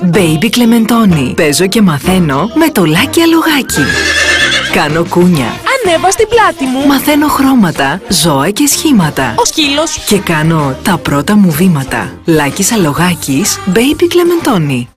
Baby Clementoni, Παίζω και μαθαίνω με το Λάκι Αλογάκι. Κάνω κούνια. Ανέβα στην πλάτη μου. Μαθαίνω χρώματα, ζώα και σχήματα. Ο σκύλος. Και κάνω τα πρώτα μου βήματα. Λάκης Αλογάκης, Baby Clementoni.